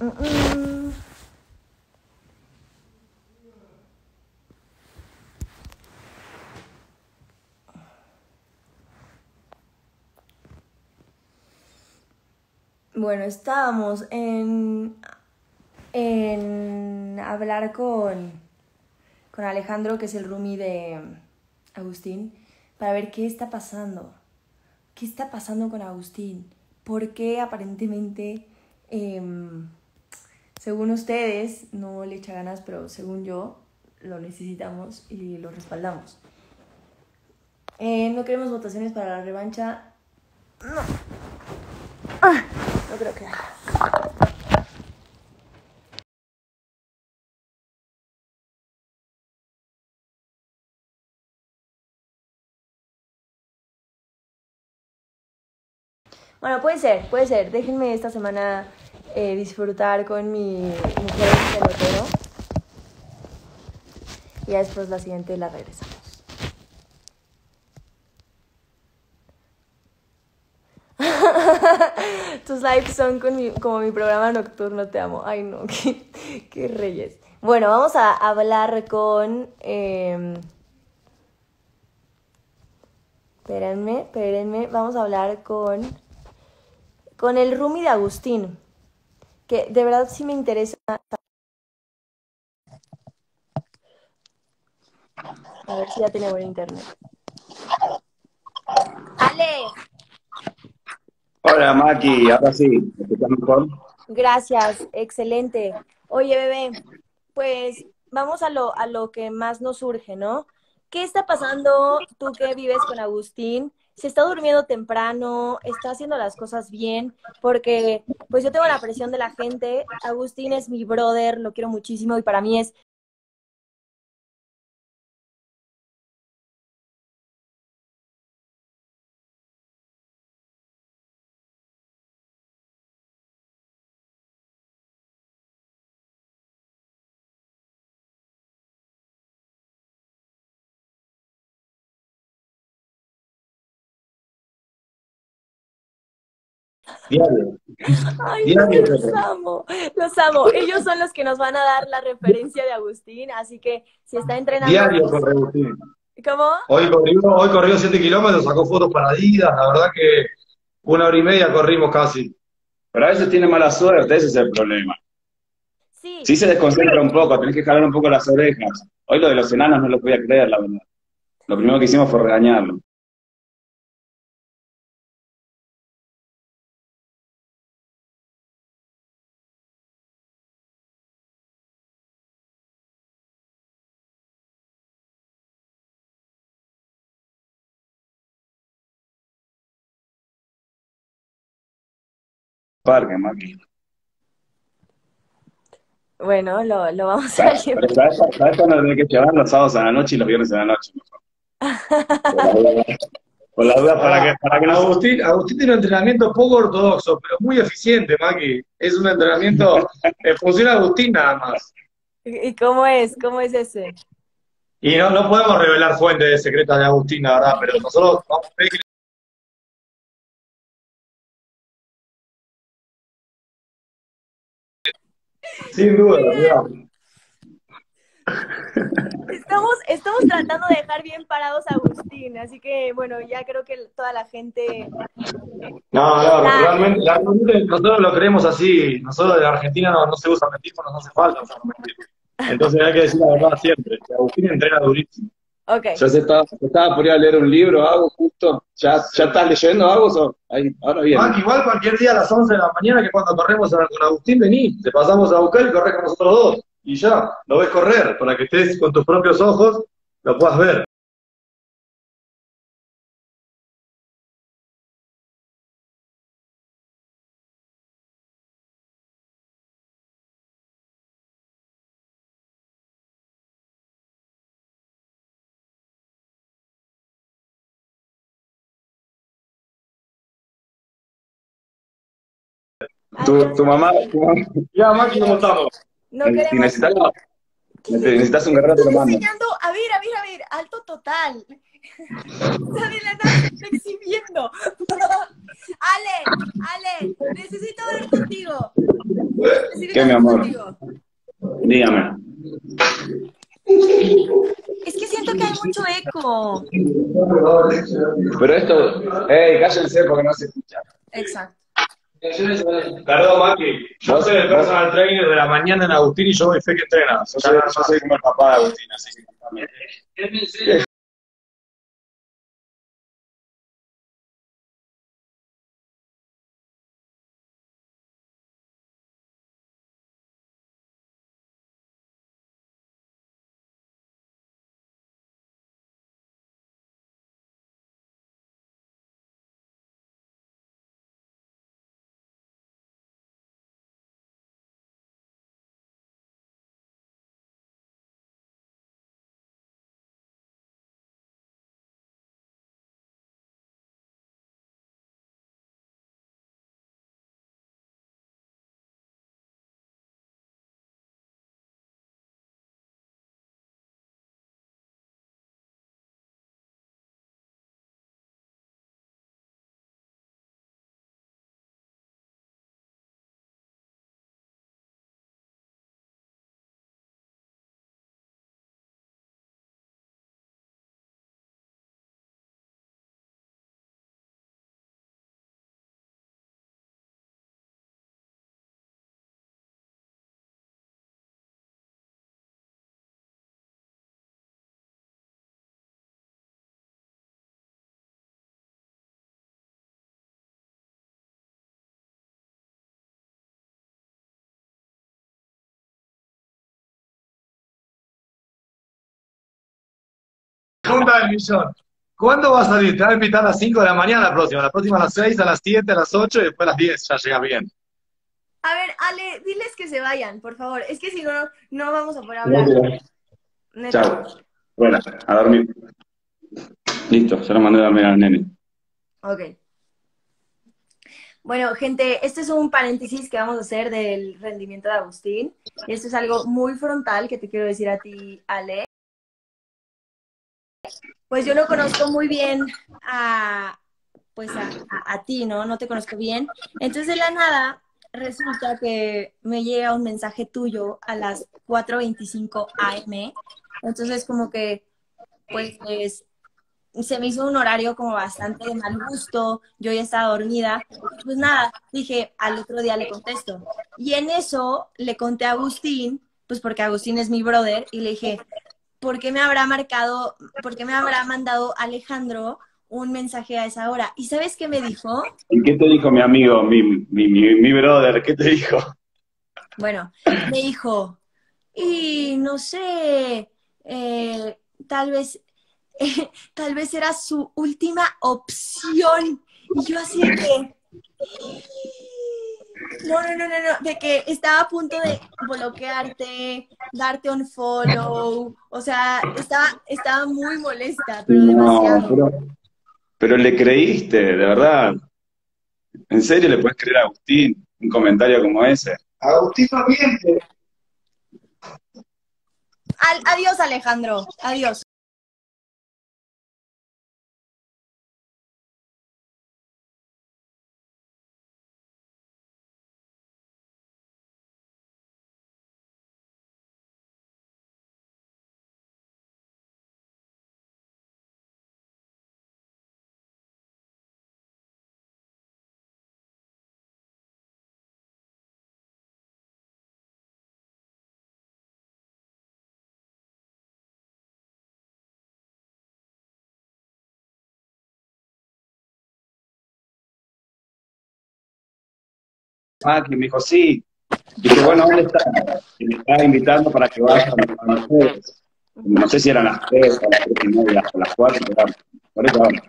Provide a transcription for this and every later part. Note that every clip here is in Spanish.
mm, mm. Bueno, estábamos en, en hablar con, con Alejandro, que es el roomie de Agustín, para ver qué está pasando. ¿Qué está pasando con Agustín? ¿Por qué aparentemente, em, según ustedes, no le echa ganas, pero según yo, lo necesitamos y lo respaldamos? Eh, no queremos votaciones para la revancha. No. Ah, no creo que. Bueno, puede ser, puede ser. Déjenme esta semana eh, disfrutar con mi mujer pelotero. Y después la siguiente la regresamos. Tus lives son con mi- como mi programa nocturno, te amo. Ay, no, qué, qué reyes. Bueno, vamos a hablar con... em, espérenme, espérenme. Vamos a hablar con... Con el roomie de Agustín. Que de verdad sí me interesa. A ver si ya tiene buen internet. Ale, Hola Maki, ahora sí. Gracias, excelente. Oye, bebé, pues vamos a lo, a lo que más nos surge, ¿no? ¿Qué está pasando tú que vives con Agustín? ¿Se está durmiendo temprano? ¿Está haciendo las cosas bien? Porque pues yo tengo la presión de la gente. Agustín es mi brother, lo quiero muchísimo y para mí es Diario. Ay, Diario, no, los amo, los amo. Ellos son los que nos van a dar la referencia de Agustín, así que si está entrenando... Diario corre Agustín. ¿Cómo? Hoy corrió, hoy corrió 7 kilómetros, sacó fotos para Adidas, la verdad que una hora y media corrimos casi. Pero a veces tiene mala suerte, ese es el problema. Sí, Sí se desconcentra un poco, tenés que jalar un poco las orejas. Hoy lo de los enanos no lo podía creer, la verdad. Lo primero que hicimos fue regañarlo. Parque, Maki. bueno, lo, lo vamos a llevar. para eso, para no tenés que llevar los sábados a la noche y los viernes a la noche. mejor. Por la duda, por la duda, para que, para que no... Agustín, Agustín tiene un entrenamiento poco ortodoxo, pero muy eficiente, Maki. Es un entrenamiento en función a Agustín nada más. ¿Y cómo es? ¿Cómo es ese? Y no, no podemos revelar fuentes secretas de Agustín, la verdad, pero nosotros vamos a ver Sin duda. Estamos, estamos tratando de dejar bien parados a Agustín, así que bueno, ya creo que toda la gente... No, no, realmente, realmente nosotros lo creemos así. Nosotros de Argentina no, no se usa mentir, porque nos hace falta usar mentir. Entonces hay que decir la verdad siempre. Agustín entrena durísimo. Ok, Ya se estaba, se estaba por ir a leer un libro, algo justo. ¿Ya, ya estás leyendo algo? o- Ahí, ahora. Mac, igual cualquier día a las 11 de la mañana, que cuando corremos con Agustín, vení, te pasamos a buscar y corres con nosotros dos. Y ya, lo ves correr, para que estés con tus propios ojos, lo puedas ver. Tu, tu mamá, tu mamá- Ya, Maki, ¿cómo estamos? no si queremos... necesitas, necesitas un guerrero, te lo Estoy mando. enseñando, a ver, a ver, a ver, alto total. Está de la nada, se está exhibiendo. Ale, Ale, necesito hablar contigo. Necesito ¿Qué, mi amor? Dígame. Es que siento que hay mucho eco. Pero esto, ¡ey, cállense porque no se escucha! Exacto. Perdón, Maki. Yo soy el personal trainer de la mañana en Agustín y yo voy fe que entrena. Yo soy, yo soy como el papá de Agustín, así que también. Pregunta del millón. ¿Cuándo va a salir? Te va a invitar a las 5 de la mañana la próxima. La próxima a las 6, a las 7, a las 8 y después a las 10. Ya llega bien. A ver, Ale, diles que se vayan, por favor. Es que si no, no vamos a poder hablar. Chao. Bueno, a dormir. Listo, se lo mandé a dormir al nene. Ok. Bueno, gente, este es un paréntesis que vamos a hacer del rendimiento de Agustín. Esto es algo muy frontal que te quiero decir a ti, Ale. Pues yo no conozco muy bien a, pues a, a- a ti, ¿no? No te conozco bien. Entonces de la nada resulta que me llega un mensaje tuyo a las 4.25 am. Entonces como que, pues, es- se me hizo un horario como bastante de mal gusto, yo ya estaba dormida, pues nada, dije, al otro día le contesto. Y en eso le conté a Agustín, pues porque Agustín es mi brother, y le dije, ¿por qué me habrá marcado, por qué me habrá mandado Alejandro un mensaje a esa hora? ¿Y sabes qué me dijo? ¿Y qué te dijo mi amigo, mi, mi, mi, mi brother? ¿Qué te dijo? Bueno, me dijo, y no sé, eh, tal vez, tal vez era su última opción. Y yo así de que, no, no, no, no, no, de que estaba a punto de bloquearte, darte un follow, o sea, estaba, estaba muy molesta, pero No, demasiado. pero, pero le creíste, de verdad. ¿En serio le puedes creer a Agustín un comentario como ese? Agustín no miente. Al- adiós, Alejandro, adiós. Que me dijo, sí. Dije, bueno, ¿dónde está? Y me estaba invitando para que vaya a las jueves. No sé si eran las tres, o las tres y media, o las cuatro, pero por eso ahora.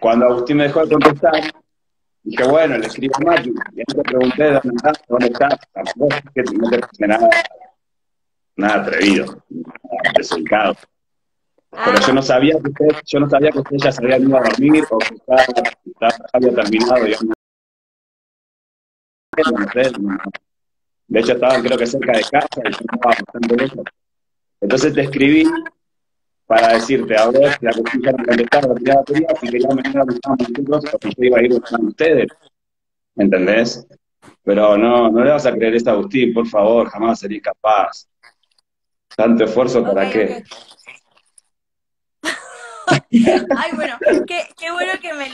Cuando Agustín me dejó de contestar, dije, bueno, le escribo a Mati. Y te pregunté, ¿dónde estás? Tampoco es no te puse nada, nada atrevido, nada desubicado. Pero yo no sabía que usted, yo no sabía que usted ya se había ido a dormir o que estaba, estaba- había terminado, digamos. De hecho, estaban creo que cerca de casa y estaba bastante lejos. Entonces te escribí para decirte, a ver, si la cuestión ya no contestaba, tenía batería, así que ya mañana nosotros, porque yo iba a ir buscando a ustedes. ¿Entendés? Pero no, no le vas a creer esto a Agustín, por favor, jamás sería capaz. Tanto esfuerzo para Ok, qué. ok. Ay, bueno, qué, qué bueno que me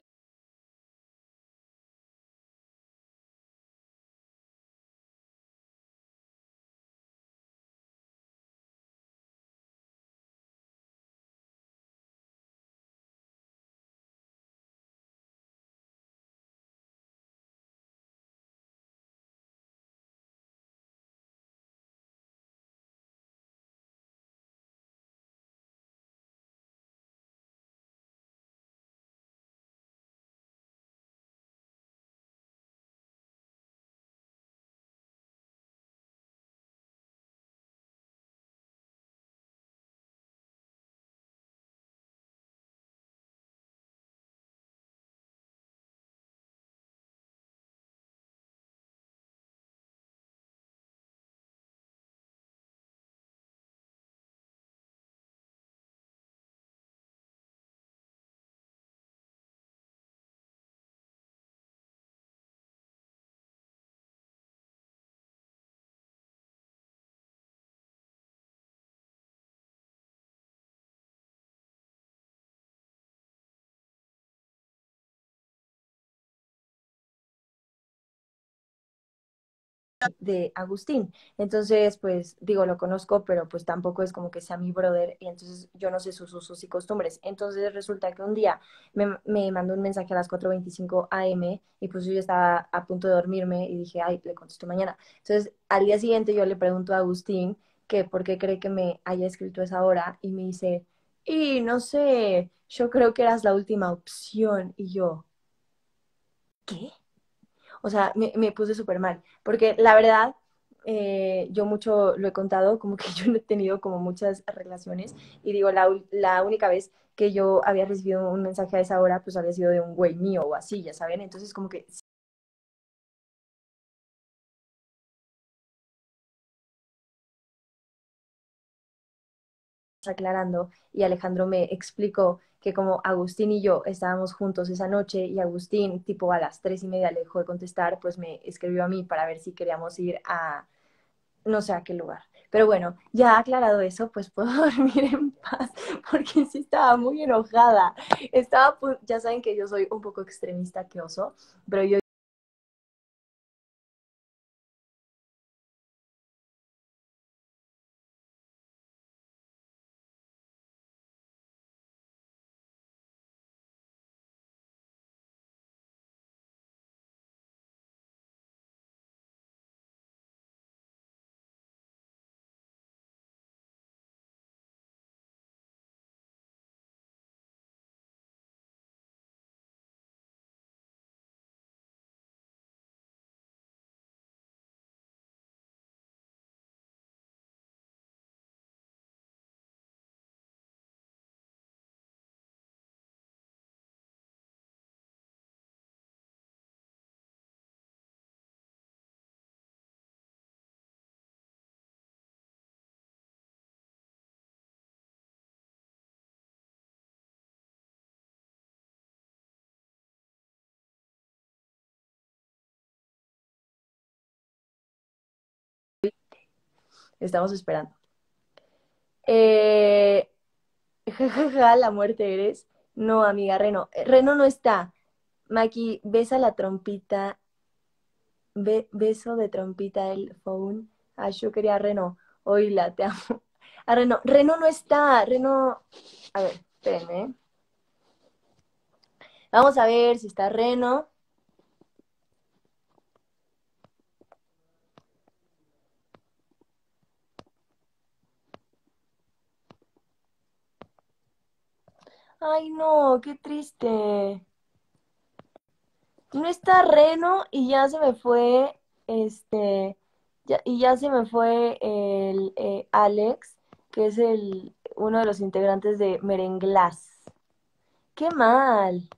de Agustín. Entonces, pues digo, lo conozco, pero pues tampoco es como que sea mi brother y entonces yo no sé sus usos y costumbres. Entonces resulta que un día me, me mandó un mensaje a las 4.25 am y pues yo estaba a punto de dormirme y dije, ay, le contesto mañana. Entonces, al día siguiente yo le pregunto a Agustín que por qué cree que me haya escrito esa hora y me dice, y no sé, yo creo que eras la última opción y yo, ¿qué? O sea, me, me puse súper mal, porque la verdad, eh, yo mucho lo he contado, como que yo no he tenido como muchas relaciones y digo, la, la única vez que yo había recibido un mensaje a esa hora, pues había sido de un güey mío o así, ya saben, entonces como que aclarando y Alejandro me explicó que como Agustín y yo estábamos juntos esa noche y Agustín tipo a las tres y media le dejó de contestar, pues me escribió a mí para ver si queríamos ir a no sé a qué lugar. Pero bueno, ya aclarado eso, pues puedo dormir en paz, porque sí estaba muy enojada. Estaba, ya saben que yo soy un poco extremista que pero yo estamos esperando. Eh, la muerte eres. No, amiga, Reno. Eh, Reno no está. Maki, besa la trompita. Be- beso de trompita el phone. Ah, yo quería Reno. Oíla, te amo. A Reno. Reno no está. Reno. A ver, espérenme. Vamos a ver si está Reno. Ay, no, qué triste. No está Reno y ya se me fue, este, ya- y ya se me fue el eh, Alex, que es el, uno de los integrantes de Merenglás. Qué mal.